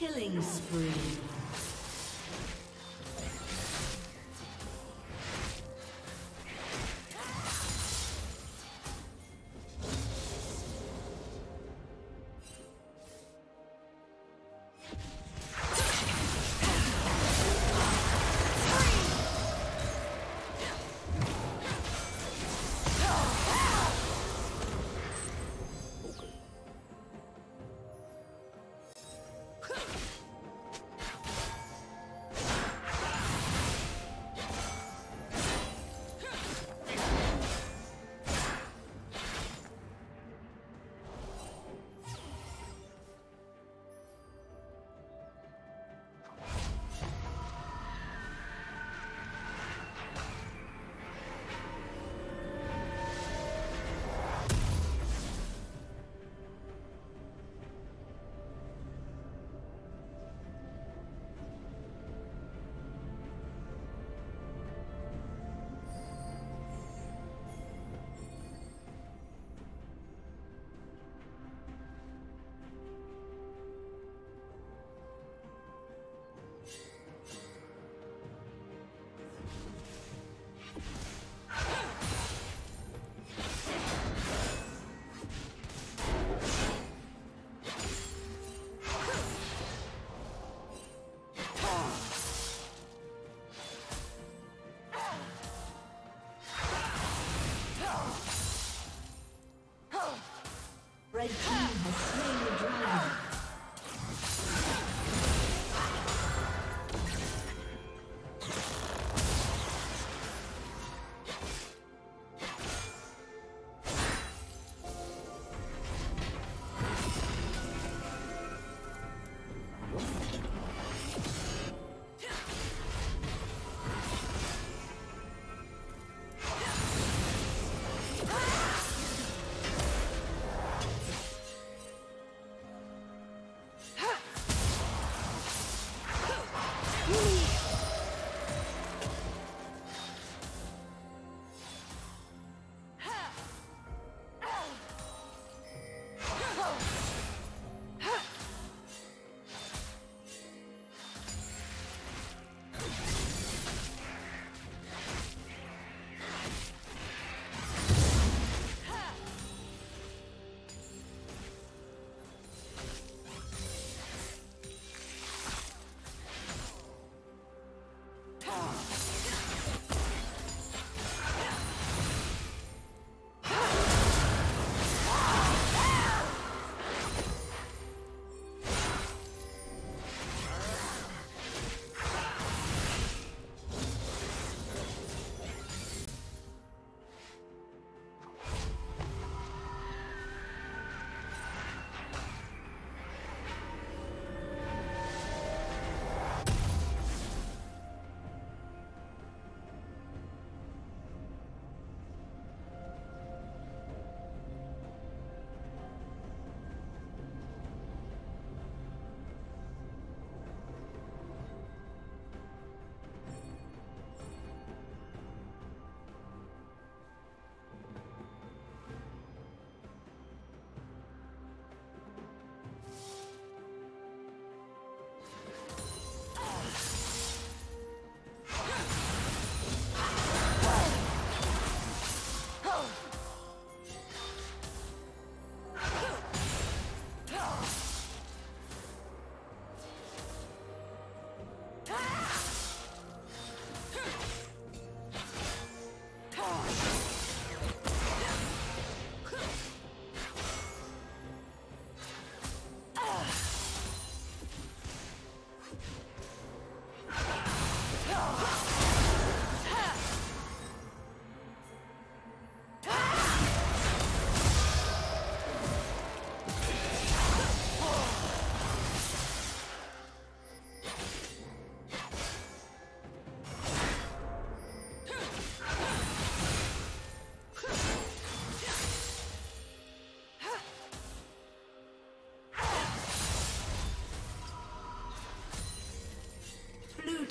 Killing spree.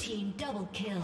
Team double kill.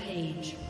Rampage.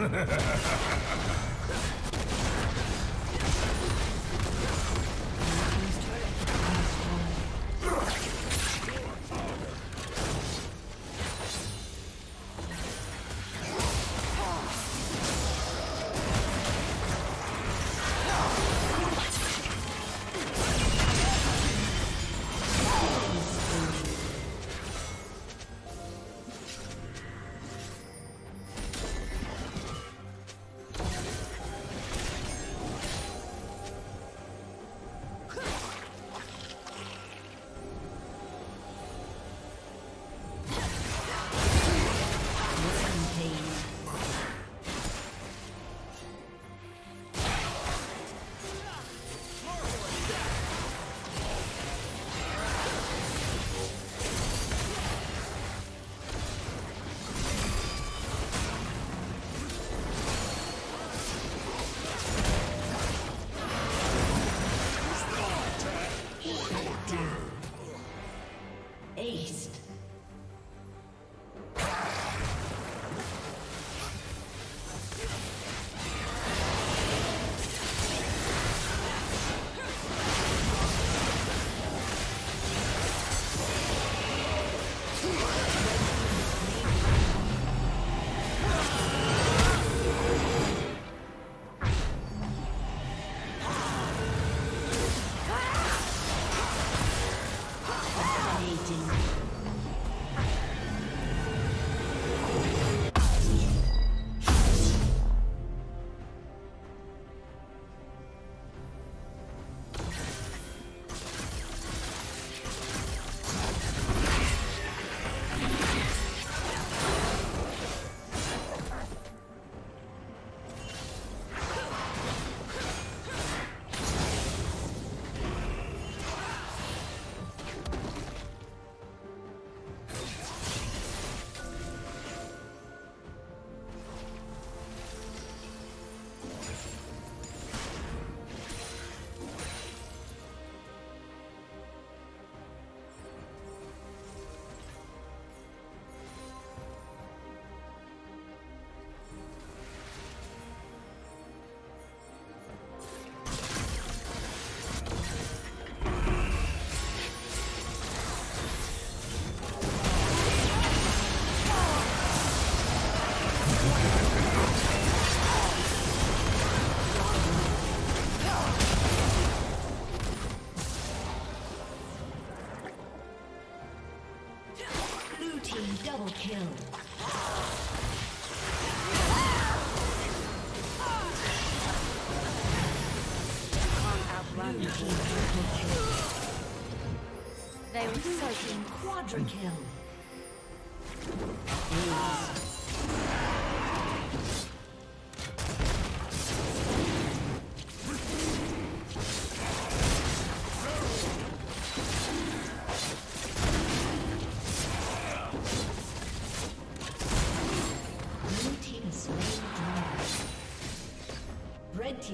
Ha ha ha! Double kill. Blue team triple kill. They were searching quadra kill.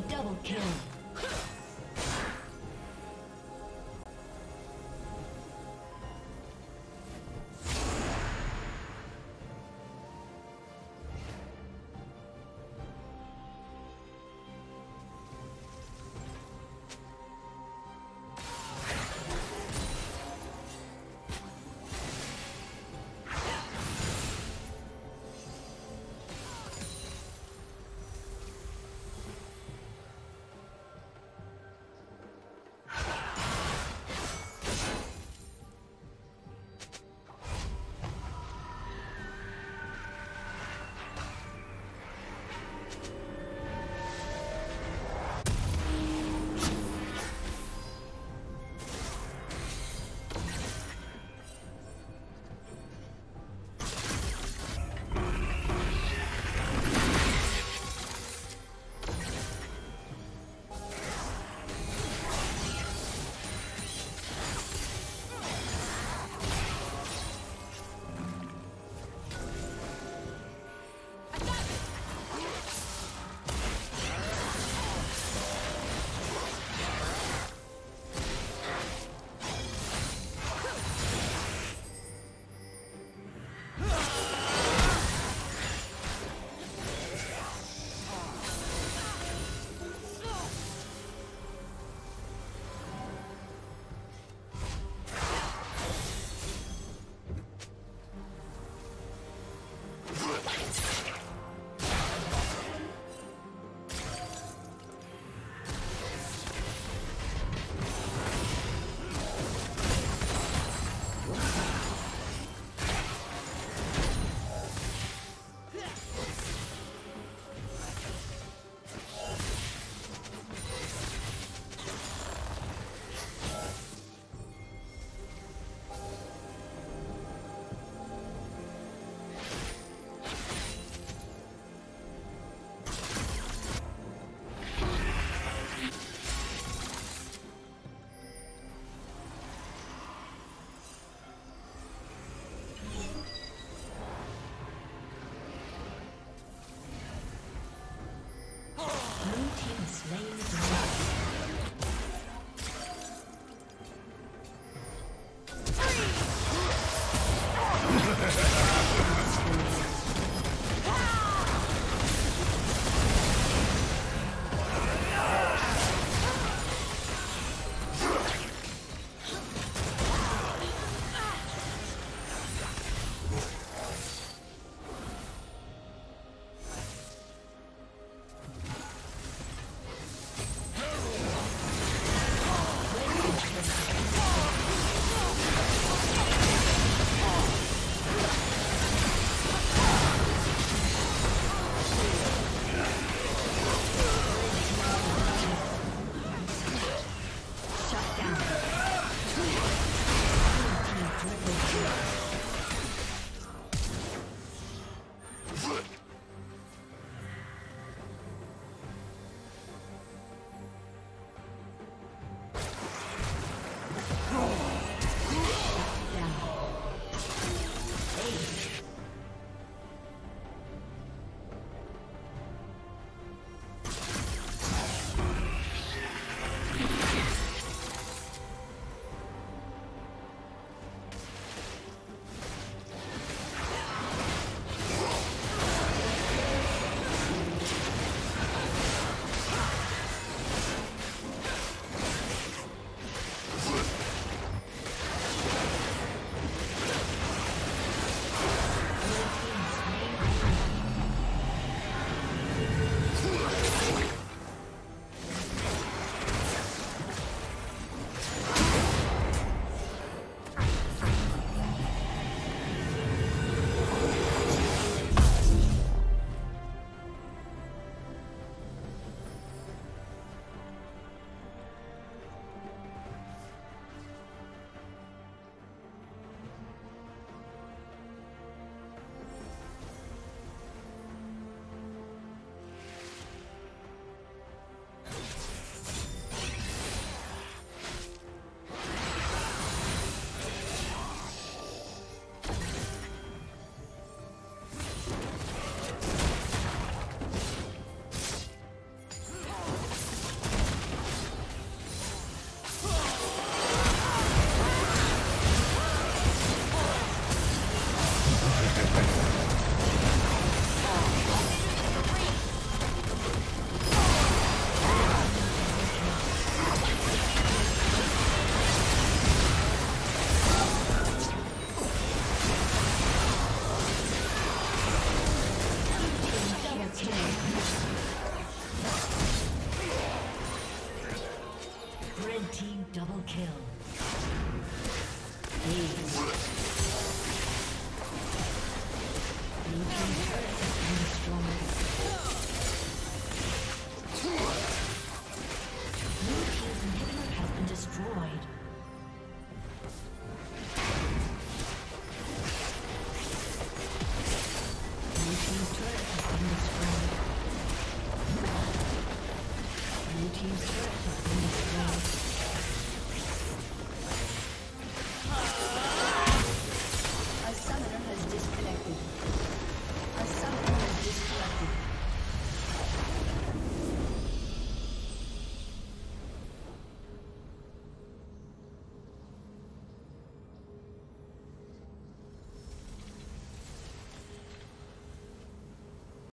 Double kill.